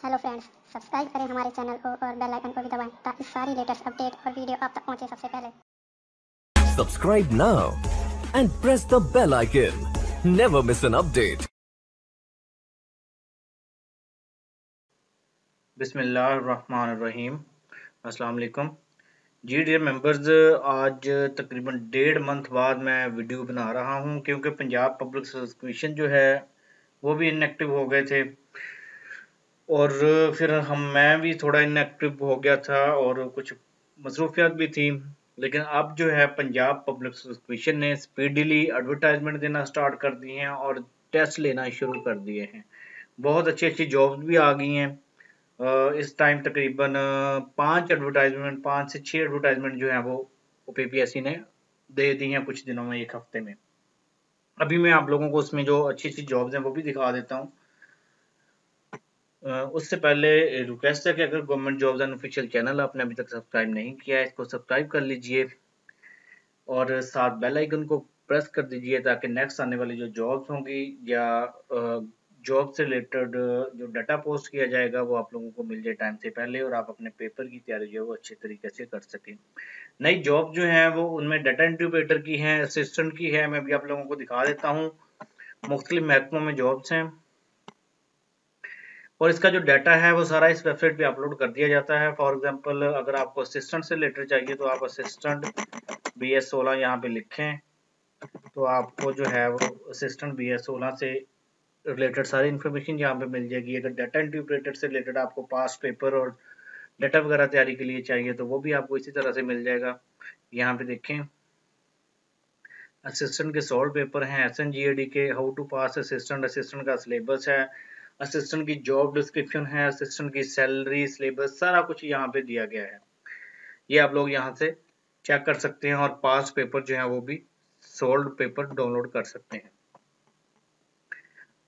Hello friends subscribe करें हमारे channel को और बेल आइकन को भी दबाएँ ताकि सारी लेटेस्ट अपडेट और वीडियो आप तक पहुँचे सबसे पहले Subscribe now and press the bell icon. Never miss an update. बिस्मिल्लाहिर्रहमानिर्रहीम अस्सलाम वालेकुम जी डियर मेंबर्स आज तकरीबन डेढ़ मंथ बाद मैं वीडियो बना रहा हूँ क्योंकि पंजाब पब्लिक सर्विस कमीशन जो है वो भी इनएक्टिव हो गए थे और फिर हम, मैं भी थोड़ा इनएक्टिव हो गया था और कुछ मसरूफियात भी थी। लेकिन अब जो है, पंजाब पब्लिक कमीशन ने स्पीडली एडवर्टाइजमेंट देना स्टार्ट कर दिए हैं और टेस्ट लेना शुरू कर दिए हैं। बहुत अच्छी अच्छी जॉब्स भी आ गई हैं। इस टाइम तकरीबन पाँच एडवर्टाइजमेंट पाँच से छह एडवर्टाइजमेंट जो है वो पीपीएससी ने दे दी हैं कुछ दिनों में, एक हफ़्ते में। अभी मैं आप लोगों को उसमें जो अच्छी अच्छी जॉब्स हैं वो भी दिखा देता हूँ। उससे पहले रिक्वेस्ट है कि अगर government jobs and official channel आपने अभी तक सब्सक्राइब नहीं किया है, इसको सब्सक्राइब कर लीजिए और साथ बेल आइकन को प्रेस कर दीजिए ताकि नेक्स्ट आने वाली जो जॉब्स होंगी या जॉब से रिलेटेड जो डाटा पोस्ट किया जाएगा, वो आप लोगों को मिल जाए टाइम से पहले और आप अपने पेपर की तैयारी जो है वो अच्छे तरीके से कर सकें। नई जॉब जो है, वो उनमें डाटा इंट्रीपेटर की है असिस्टेंट की है, मैं भी आप लोगों को दिखा देता हूँ। मुख्तलिफ़ महकमों में जॉब्स हैं। और इसका जो डाटा है, वो सारा इस वेबसाइट पे अपलोड कर दिया जाता है। फॉर एग्जांपल अगर आपको असिस्टेंट से रिलेटेड चाहिए तो आप असिस्टेंट बी एस सोलह यहाँ पे लिखें। तो आपको जो है, वो असिस्टेंट बी एस सोलह से रिलेटेड सारी इन्फॉर्मेशन यहाँ पे मिल जाएगी। अगर डाटा इंटरप्रेटर से रिलेटेड आपको पास पेपर और डाटा वगैरह तैयारी के लिए चाहिए तो वो भी आपको इसी तरह से मिल जाएगा। यहाँ पे देखें। असिस्टेंट के सॉल्व पेपर हैं। S N G A D के how to pass assistant assistant का सिलेबस है। असिस्टेंट की जॉब डिस्क्रिप्शन है असिस्टेंट की सैलरी सिलेबस सारा कुछ यहाँ पे दिया गया है। ये आप लोग यहाँ से चेक कर सकते हैं और पास पेपर जो है वो भी सोल्ड पेपर डाउनलोड कर सकते हैं।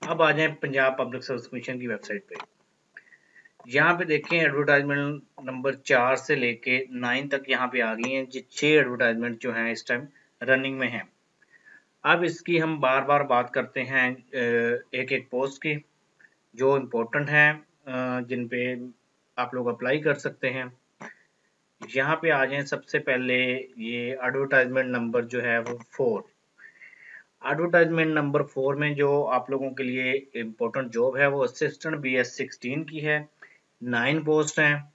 अब आ जाए पंजाब पब्लिक सर्विस कमीशन की वेबसाइट पे। यहाँ पे देखें एडवर्टाइजमेंट नंबर चार से लेके नाइन तक यहाँ पे आ गई हैं जो छह एडवर्टाइजमेंट जो हैं इस टाइम रनिंग में हैं। अब इसकी हम बार बार बात करते हैं एक एक पोस्ट की। जो इम्पोर्टेंट हैं जिन पे आप लोग अप्लाई कर सकते हैं। यहाँ पे आ जाए सबसे पहले ये एडवर्टाइजमेंट नंबर जो है वो फोर एडवर्टाइजमेंट नंबर फोर में जो आप लोगों के लिए इम्पोर्टेंट जॉब है वो असिस्टेंट बी एस सिक्सटीन की है। नाइन पोस्ट हैं।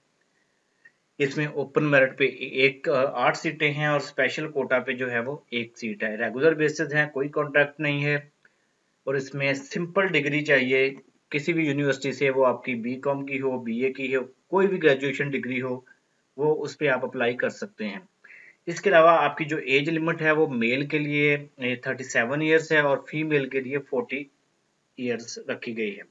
इसमें ओपन मेरिट पे एक, आठ सीटें हैं और स्पेशल कोटा पे जो है वो एक सीट है। रेगुलर बेसिस है, कोई कॉन्ट्रैक्ट नहीं है। और इसमें सिंपल डिग्री चाहिए किसी भी यूनिवर्सिटी से वो आपकी बी कॉम की हो बी ए की हो, कोई भी ग्रेजुएशन डिग्री हो, वो उस पर आप अप्लाई कर सकते हैं। इसके अलावा आपकी जो एज लिमिट है वो मेल के लिए थर्टी सेवन ईयर्स है और फीमेल के लिए फोर्टी ईयर्स रखी गई है।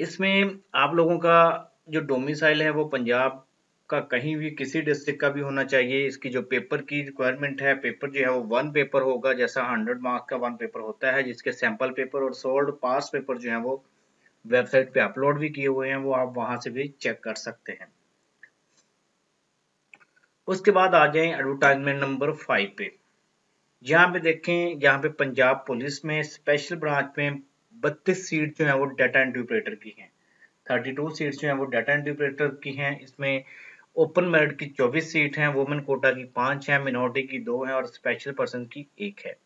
इसमें आप लोगों का जो डोमिसाइल है वो पंजाब का कहीं भी, किसी डिस्ट्रिक्ट का भी होना चाहिए। इसकी जो पेपर की रिक्वायरमेंट है पेपर जो है वो वन पेपर होगा, जैसा हंड्रेड मार्क्स का वन पेपर होता है, जिसके सैंपल पेपर और सोल्ड पास पेपर जो है वो वेबसाइट पे अपलोड भी किए हुए हैं, वो आप वहाँ से भी चेक कर सकते हैं। उसके बाद आ जाए एडवर्टाइजमेंट नंबर फाइव पे। यहाँ पे देखें, यहाँ पे पंजाब पुलिस में स्पेशल ब्रांच में बत्तीस सीट जो है वो डाटा इंटरप्रेटर की हैं। थर्टी टू सीट्स जो है वो डाटा इंटरप्रेटर की हैं। इसमें ओपन मेरिट की 24 सीट हैं, वुमेन कोटा की पाँच है, मिनोरिटी की दो है और स्पेशल पर्सन की एक है।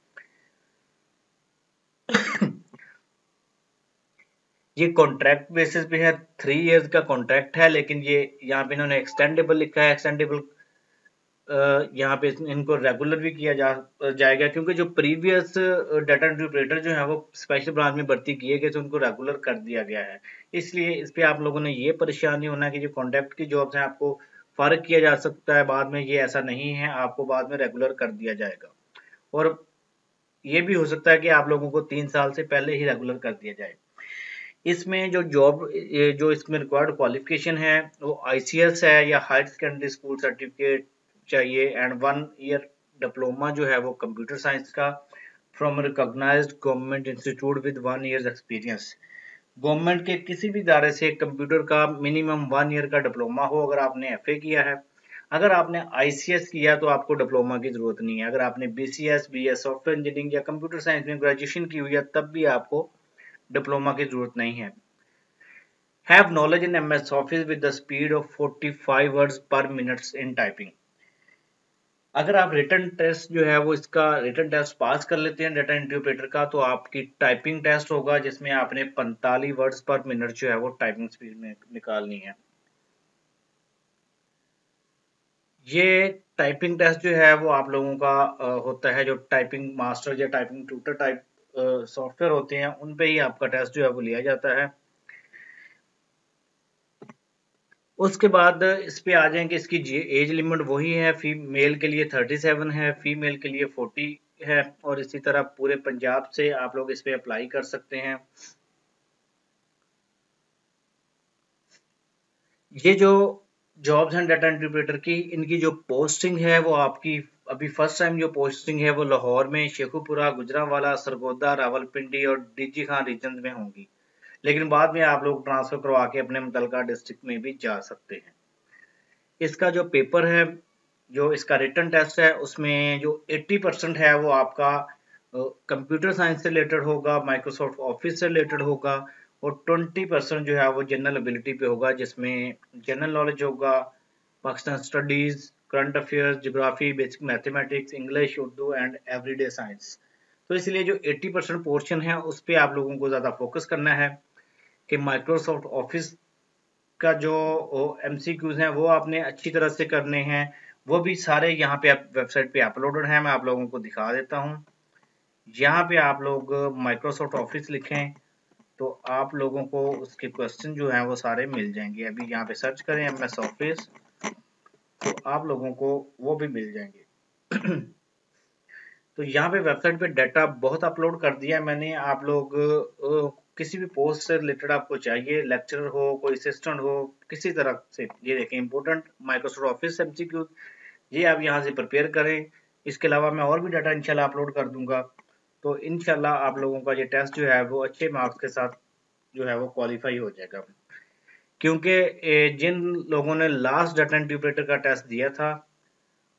ये कॉन्ट्रैक्ट बेसिस पे है, थ्री इयर्स का कॉन्ट्रैक्ट है, लेकिन ये यहाँ पे इन्होंने एक्सटेंडेबल लिखा है, एक्सटेंडेबल यहाँ पे इनको रेगुलर भी किया जा, जाएगा, क्योंकि जो प्रीवियस डाटा इंटरप्रेटर जो है, वो स्पेशल ब्रांच में भर्ती किए गए थे, उनको रेगुलर कर दिया गया है। इसलिए इस पे आप लोगों ने ये परेशानी होना कि जो कॉन्ट्रैक्ट की जॉब्स हैं, आपको फ़र्क किया जा सकता है, बाद में ये ऐसा नहीं है, आपको बाद में रेगुलर कर दिया जाएगा। और ये भी हो सकता है कि आप लोगों को तीन साल से पहले ही रेगुलर कर दिया जाए। इसमें जो जॉब जो इसमें रिक्वायर्ड क्वालिफिकेशन है, वो आईसीएस है या हायर सेकेंडरी स्कूल सर्टिफिकेट चाहिए एंड वन ईयर डिप्लोमा जो है वो कंप्यूटर साइंस का from recognised government institute with one year experience government के किसी भी इदारे से कंप्यूटर का मिनिमम वन ईयर का डिप्लोमा हो, अगर आपने एफए किया है। अगर आपने आईसीएस किया तो आपको डिप्लोमा की ज़रूरत नहीं है। अगर आपने B C S B S software engineering या कंप्यूटर साइंस में ग्रेजुएशन की हुई है, तब भी आपको डिप्लोमा की ज़रूरत नहीं है। Have knowledge in M S office with the speed of 45 words per minutes in typing अगर आप रिटर्न टेस्ट जो है वो इसका रिटर्न टेस्ट पास कर लेते हैं डाटा एंट्री ऑपरेटर का तो आपकी टाइपिंग टेस्ट होगा, जिसमें आपने 45 वर्ड्स पर मिनट जो है वो टाइपिंग स्पीड में निकालनी है। ये टाइपिंग टेस्ट जो है वो आप लोगों का होता है जो टाइपिंग मास्टर या टाइपिंग ट्यूटर टाइप सॉफ्टवेयर होते हैं, उन पे ही आपका टेस्ट जो है वो लिया जाता है। उसके बाद इस पे आ जाएँगे इसकी एज लिमिट वही है फीमेल के लिए 37 है फीमेल के लिए 40 है, और इसी तरह पूरे पंजाब से आप लोग इस पे अप्लाई कर सकते हैं। ये जो जॉब्स एंड डाटा इंटरप्रेटर की, इनकी जो पोस्टिंग है, वो आपकी, अभी फ़र्स्ट टाइम जो पोस्टिंग है, वो लाहौर में, शेखुपुरा, गुजरावाला, सरगोदा, रावलपिंडी और डीजी खान रीजन में होंगी। लेकिन बाद में आप लोग ट्रांसफ़र करवा के अपने मुतलका डिस्ट्रिक्ट में भी जा सकते हैं। इसका जो पेपर है, जो इसका रिटर्न टेस्ट है, उसमें जो 80 परसेंट है वो आपका कंप्यूटर साइंस से रिलेटेड होगा, माइक्रोसॉफ्ट ऑफ़िस से रिलेटेड होगा और 20 परसेंट जो है वो जनरल एबिलिटी पे होगा, जिसमें जनरल नॉलेज होगा, Pakistan studies, current affairs geography basic mathematics, English, Urdu and everyday science. तो इसलिए जो 80 परसेंट पोर्शन है, उस पर आप लोगों को ज़्यादा फोकस करना है। कि माइक्रोसॉफ्ट ऑफ़िस का जो एम हैं, वो आपने अच्छी तरह से करने हैं। वो भी सारे यहाँ पे वेबसाइट पे अपलोडेड हैं। मैं आप लोगों को दिखा देता हूँ। यहाँ पे आप लोग माइक्रोसॉफ्ट ऑफ़िस लिखें तो आप लोगों को उसके क्वेश्चन जो हैं, वो सारे मिल जाएँगे। अभी यहाँ पे सर्च करें एम एस ऑफ़िस तो आप लोगों को वो भी मिल जाएँगे। तो यहाँ पे वेबसाइट पे डाटा बहुत अपलोड कर दिया मैंने। आप लोग किसी भी पोस्ट से रिलेटेड आपको चाहिए लेक्चरर हो, कोई असिस्टेंट हो, किसी तरह से, ये देखें इंपोर्टेंट माइक्रोसॉफ्ट ऑफ़िस एमसीक्यू ये आप यहाँ से प्रिपेयर करें। इसके अलावा मैं और भी डाटा इंशाल्लाह अपलोड कर दूँगा। तो इनशाला आप लोगों का ये टेस्ट जो है, वो अच्छे मार्क्स के साथ जो है, वो क्वालिफाई हो जाएगा। क्योंकि जिन लोगों ने लास्ट डाटा इंटरप्रेटर का टेस्ट दिया था,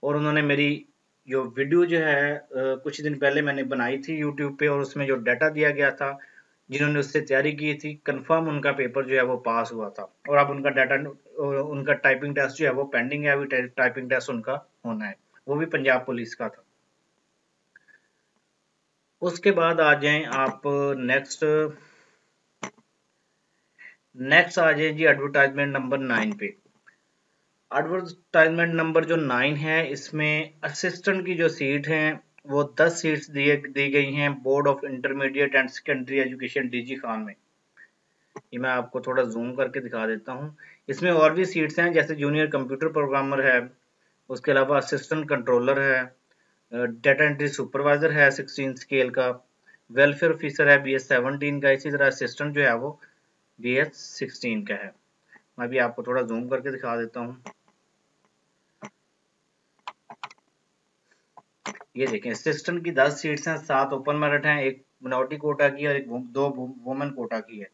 और उन्होंने मेरी जो वीडियो जो है कुछ दिन पहले मैंने बनाई थी यूट्यूब पे, और उसमें जो डाटा दिया गया था जिन्होंने उससे तैयारी की थी कंफर्म उनका पेपर जो है वो पास हुआ था। और अब उनका डाटा उनका टाइपिंग टेस्ट जो है वो पेंडिंग है, अभी टाइपिंग टेस्ट उनका होना है। वो भी पंजाब पुलिस का था। उसके बाद आ जाएँ आप नेक्स्ट नेक्स्ट आ जाए जी एडवर्टाइजमेंट नंबर नाइन पे। एडवर्टाइजमेंट नंबर जो नाइन है, इसमें असिस्टेंट की जो सीट है वो दस सीट्स दिए, दी गई हैं board of intermediate and secondary education DG Khan में। ये मैं आपको थोड़ा जूम करके दिखा देता हूँ। इसमें और भी सीट्स हैं, जैसे जूनियर कंप्यूटर प्रोग्रामर है, उसके अलावा असिस्टेंट कंट्रोलर है डेटा एंट्री सुपरवाइजर है सिक्सटीन स्केल का वेलफेयर ऑफिसर है बी एस सेवनटीन का, इसी तरह असिस्टेंट जो है वो बी एस सिक्सटीन का है। मैं भी आपको थोड़ा जूम करके दिखा देता हूँ। ये देखें असिस्टेंट की दस सीट्स हैं, सात ओपन मेरिट हैं, एक मिनोरिटी कोटा की और एक दो वुमेन कोटा की है।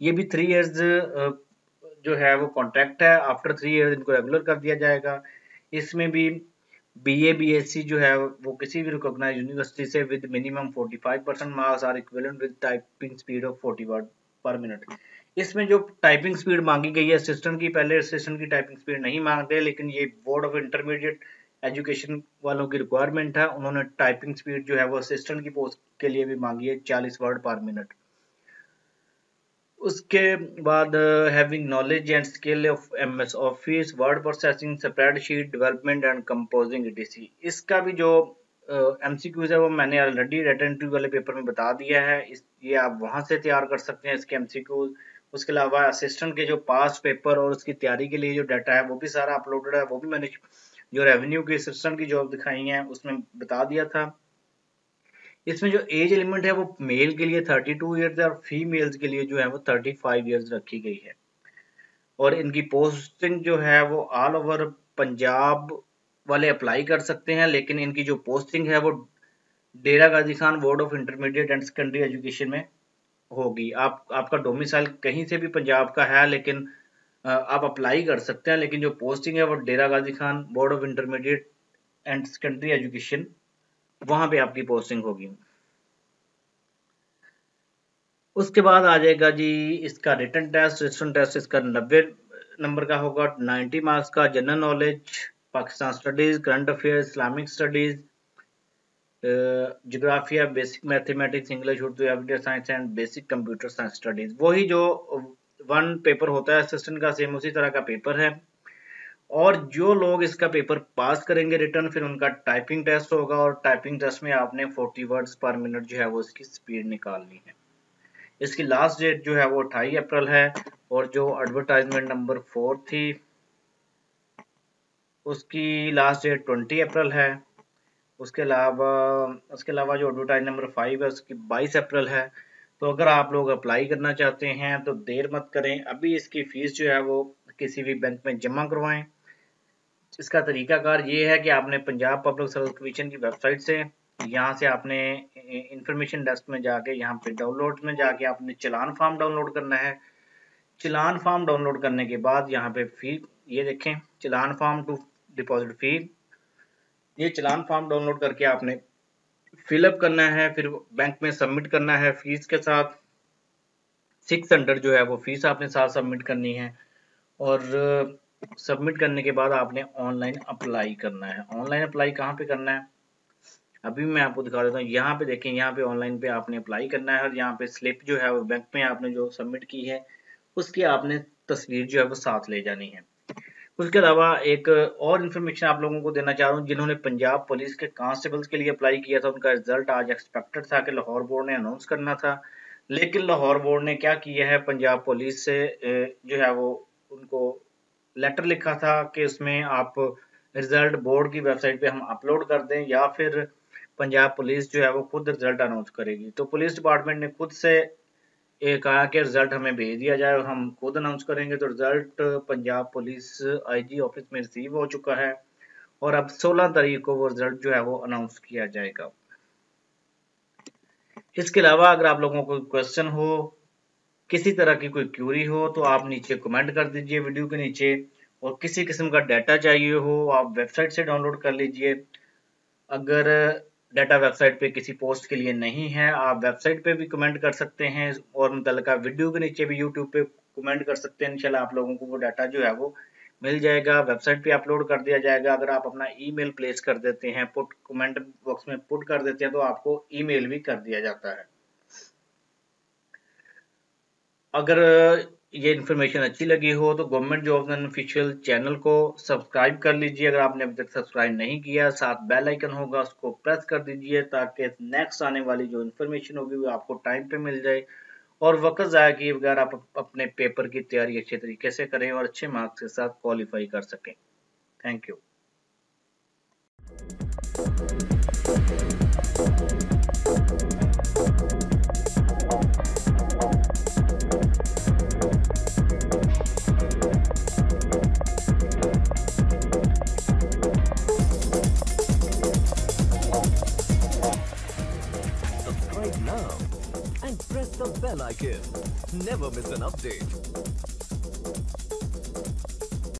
ये भी थ्री इयर्स जो है वो कॉन्ट्रैक्ट है। आफ्टर थ्री इयर्स इनको रेगुलर कर दिया जाएगा। इसमें भी B A B S C जो है वो किसी भी रिकॉग्नाइज यूनिवर्सिटी से with minimum 45 percent marks or equivalent with typing speed of 40 word per minute इसमें जो टाइपिंग स्पीड मांगी गई है असिस्टेंट की, पहले असिस्टेंट की टाइपिंग स्पीड नहीं मांगते, लेकिन ये बोर्ड ऑफ़ इंटरमीडिएट एजुकेशन वालों की रिक्वायरमेंट है। उन्होंने टाइपिंग स्पीड जो है वो असिस्टेंट की पोस्ट के लिए भी मांगी है 40 वर्ड पर मिनट उसके बाद having knowledge and skill of MS office word processing spreadsheet development and composing etc इसका भी जो एमसीक्यूज uh, है वो मैंने ऑलरेडी रिटर्न वाले पेपर में बता दिया है। इस ये आप वहाँ से तैयार कर सकते हैं इसके एमसीक्यूज उसके अलावा असिस्टेंट के जो पास पेपर और उसकी तैयारी के लिए जो डाटा है वो भी सारा अपलोडेड है वो भी मैंने जो रेवेन्यू के असिस्टेंट की जॉब दिखाई है, उसमें बता दिया था। इसमें जो एज लिमिट है, वो मेल के लिए 32 इयर्स है और फीमेल्स के लिए जो है, वो 35 इयर्स रखी गई है। और इनकी पोस्टिंग जो है, वो ऑल ओवर पंजाब वाले अप्लाई कर सकते हैं, लेकिन इनकी जो पोस्टिंग है, वो Dera Ghazi Khan board of intermediate and secondary education में होगी। आप, आपका डोमिसाइल कहीं से भी पंजाब का है, लेकिन आप अप्लाई कर सकते हैं, लेकिन जो पोस्टिंग है वो Dera Ghazi Khan board of intermediate and secondary education वहाँ पे आपकी पोस्टिंग होगी। उसके बाद आ जाएगा जी इसका रिटर्न टेस्ट रिटर्न टेस्ट इसका नब्बे नंबर का होगा 90 मार्क्स का general knowledge Pakistan studies current affair Islamic studies geography basic mathematics English Urdu everyday science and basic computer science studies वही जो वन पेपर होता है असिस्टेंट का सेम उसी तरह का पेपर है। और जो लोग इसका पेपर पास करेंगे रिटर्न फिर उनका टाइपिंग टेस्ट होगा और टाइपिंग टेस्ट में आपने 40 वर्ड्स पर मिनट जो है वो इसकी स्पीड निकालनी है। इसकी लास्ट डेट जो है वो अठाई अप्रैल है और जो एडवर्टाइजमेंट नंबर फोर थी, उसकी लास्ट डेट ट्वेंटी अप्रैल है। उसके अलावा उसके अलावा जो एडवर्टाइज नंबर फाइव है, उसकी बाईस अप्रैल है। तो अगर आप लोग अप्लाई करना चाहते हैं तो देर मत करें। अभी इसकी फ़ीस जो है वो किसी भी बैंक में जमा करवाएँ। इसका तरीकाकार ये है कि आपने पंजाब पब्लिक सर्विस कमीशन की वेबसाइट से यहाँ से आपने इंफॉर्मेशन डेस्क में जाके, यहाँ पे डाउनलोड में जाके आपने चलान फॉर्म डाउनलोड करना है। चलान फॉर्म डाउनलोड करने के बाद यहाँ पे फ़ी ये देखें, challan form to deposit fee ये चलान फॉर्म डाउनलोड करके आपने फिलअप करना है, फिर बैंक में सबमिट करना है फ़ीस के साथ। सिक्स हंड्रेड जो है वो फ़ीस आपने साथ सबमिट करनी है। और सबमिट करने के बाद आपने ऑनलाइन अप्लाई करना है। ऑनलाइन अप्लाई कहाँ पे करना है? अभी मैं आपको दिखा देता हूँ। यहाँ पे देखें, यहाँ पे ऑनलाइन पे आपने अप्लाई करना है और यहाँ पे स्लिप जो है वो बैंक में आपने जो सबमिट की है, उसकी आपने तस्वीर जो है वो साथ ले जानी है। उसके अलावा एक और इन्फॉर्मेशन आप लोगों को देना चाह रहा हूँ, जिन्होंने पंजाब पुलिस के कांस्टेबल्स के लिए अप्लाई किया था, उनका रिज़ल्ट आज एक्सपेक्टेड था कि लाहौर बोर्ड ने अनाउंस करना था। लेकिन लाहौर बोर्ड ने क्या किया है, पंजाब पुलिस से जो है वो उनको लेटर लिखा था कि उसमें आप रिज़ल्ट बोर्ड की वेबसाइट पे हम अपलोड कर दें, या फिर पंजाब पुलिस जो है वो खुद रिज़ल्ट अनाउंस करेगी। तो पुलिस डिपार्टमेंट ने खुद से ये कहा कि रिज़ल्ट हमें भेज दिया जाए और हम खुद अनाउंस करेंगे तो result Punjab police IG office में रिसीव हो चुका है और अब 16 तारीख को वो रिज़ल्ट जो है वो अनाउंस किया जाएगा। इसके अलावा अगर आप लोगों को क्वेश्चन हो, किसी तरह की कोई क्यूरी हो तो आप नीचे कमेंट कर दीजिए वीडियो के नीचे और किसी किस्म का डाटा चाहिए हो, आप वेबसाइट से डाउनलोड कर लीजिए। अगर डाटा वेबसाइट पे किसी पोस्ट के लिए नहीं है, आप वेबसाइट पे भी कमेंट कर सकते हैं और मुतल वीडियो के नीचे भी यूट्यूब पे कमेंट कर सकते हैं, इंशाल्लाह आप लोगों को वो डाटा जो है वो मिल जाएगा। वेबसाइट पे अपलोड कर दिया जाएगा। अगर आप अपना ईमेल प्लेस कर देते हैं पुट कमेंट बॉक्स में पुट कर देते हैं तो आपको ईमेल भी कर दिया जाता है। अगर ये इन्फॉर्मेशन अच्छी लगी हो तो गवर्नमेंट जॉब ऑफिशियल चैनल को सब्सक्राइब कर लीजिए। अगर आपने अभी तक सब्सक्राइब नहीं किया, साथ बेल आइकन होगा, उसको प्रेस कर दीजिए ताकि नेक्स्ट आने वाली जो इन्फॉर्मेशन होगी, वो आपको टाइम पे मिल जाए। और वक्त ज़ाया किए बगैर आप अपने पेपर की तैयारी अच्छे तरीके से करें और अच्छे मार्क्स के साथ क्वालिफाई कर सकें। Thank you